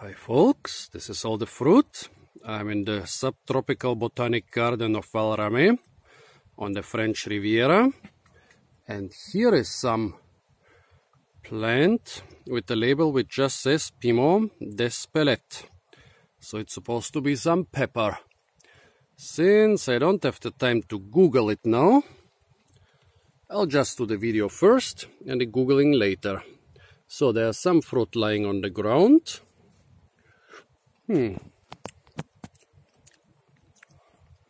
Hi folks, this is all the fruit. I'm in the subtropical botanic garden of Val Rahmeh on the French Riviera. And here is some plant with a label which just says Piment d'Espelette. So it's supposed to be some pepper. Since I don't have the time to Google it now, I'll just do the video first and the Googling later. So there's some fruit lying on the ground. Hmm.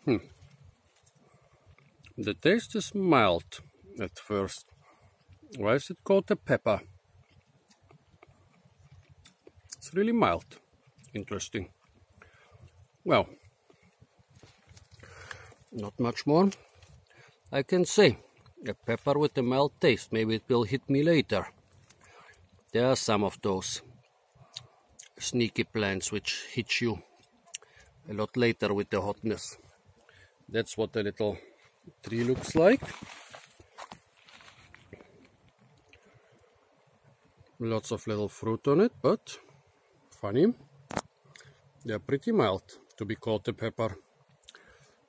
Hmm. The taste is mild at first. Why is it called a pepper? It's really mild. Interesting. Well, not much more I can say. A pepper with a mild taste. Maybe it will hit me later. There are some of those sneaky plants which hit you a lot later with the hotness. That's what the little tree looks like. Lots of little fruit on it, but funny. They're pretty mild to be called a pepper.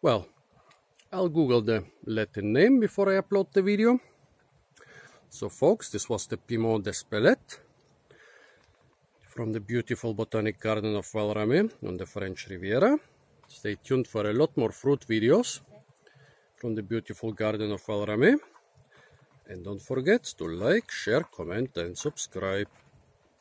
Well, I'll Google the Latin name before I upload the video. So folks, this was the Piment d'Espelette from the beautiful botanic garden of Val Rahmeh on the French Riviera. Stay tuned for a lot more fruit videos from the beautiful garden of Val Rahmeh. And don't forget to like, share, comment and subscribe.